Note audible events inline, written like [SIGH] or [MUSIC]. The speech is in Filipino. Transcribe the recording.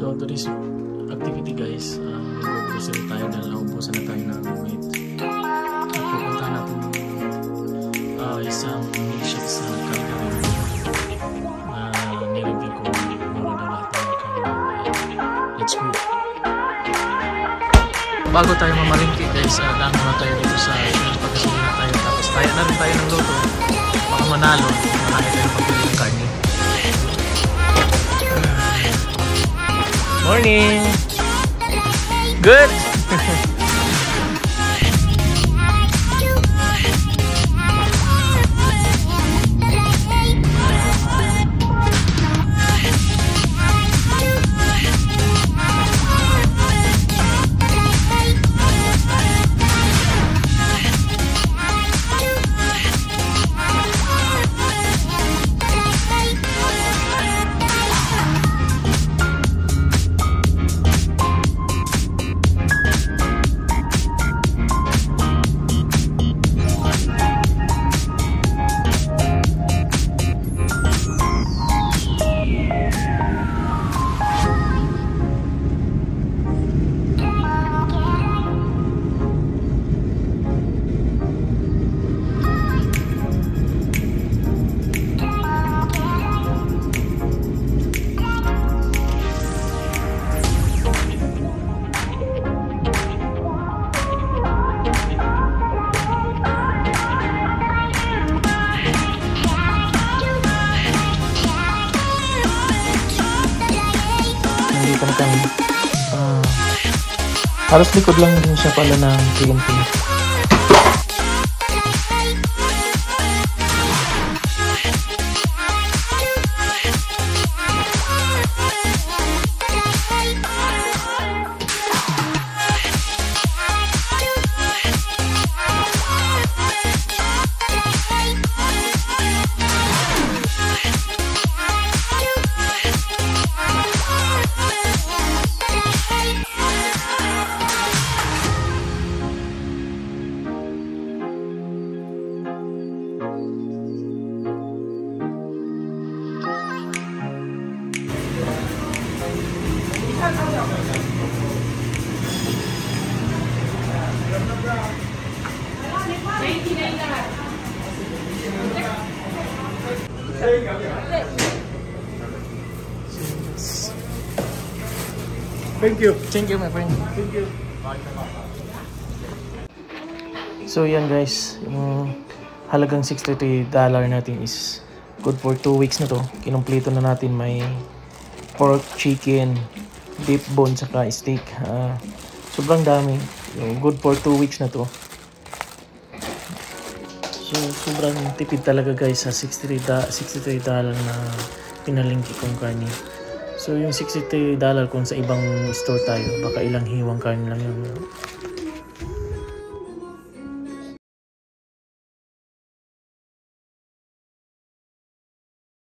So today's activity guys, uh, grocery tayo dahil naubusan na tayo ng meat. At pupunta natin uh, isang milkshake sa Calgary na nireview ko mura daw lahat ng Calgary. Let's go! Bago tayo mamalingki guys, uh, dami na tayo dito sa pagkasulina tayo. Tapos tayo na rin tayo ng loto. Baka manalo, Morning! Good! [LAUGHS] Nandito na kami. Ah, halos likod lang din siya pala ng PNP. Thank you. Thank you, my friend. Thank you. So yan guys, yung halagang 63 dollar natin is good for 2 weeks na to. Kinumpleto na natin may pork, chicken, beef bone, saka steak. Ah, sobrang dami. Good for 2 weeks na to. So sobrang tipid talaga guys sa 63 da 63 dollar na pinalingki kong karne. So yung 63 dollar kung sa ibang store tayo, baka ilang hiwang karne lang yun.